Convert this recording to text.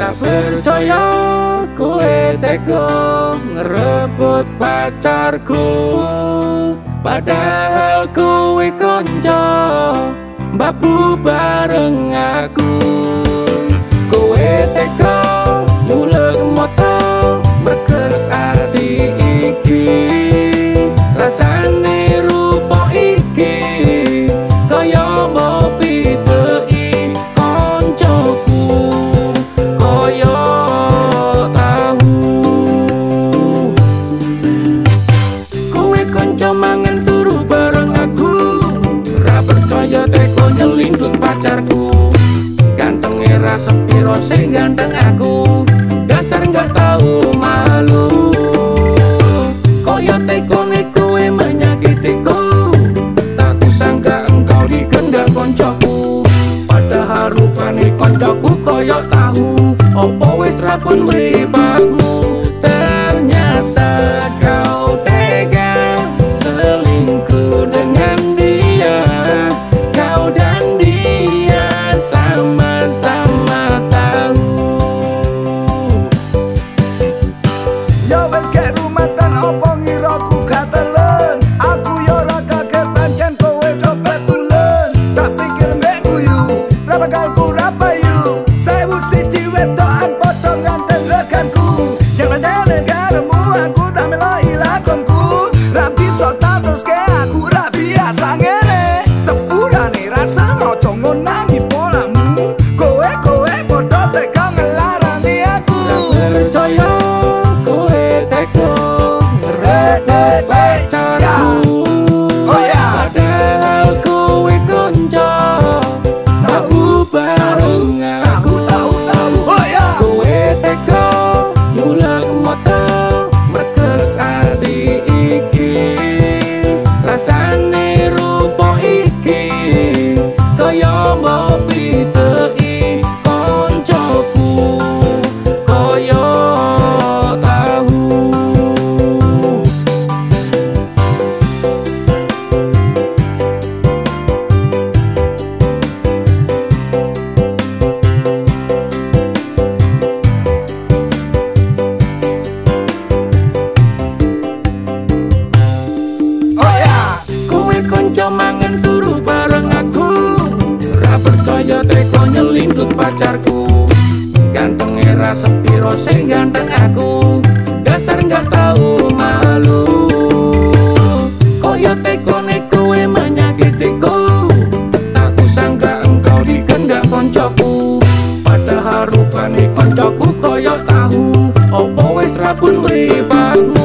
Percaya kowe teko ngerebut pacarku. Padahal kowe konco Babu bareng aku. Kowe teko mulek moto Mangan turu bareng aku. Ra percaya teko nyelindut pacarku. Ganteng era sepiro sing ganteng aku. Dasar nggak tahu malu. Koyo teko kowe menyakitiku Tak kusangka engkau dikendak koncoku. Padahal rupane koncoku koyo tahu. Opo wis rapun mripatmu pacarku Ganteng era sepiro sing ganteng aku. Dasar gak tau malu. Koyo teko neko we menyakiti ku Tak kusangka engkau dikendak koncoku. Padahal rupani koncoku koyo tahu. Opo wis rapun beribadmu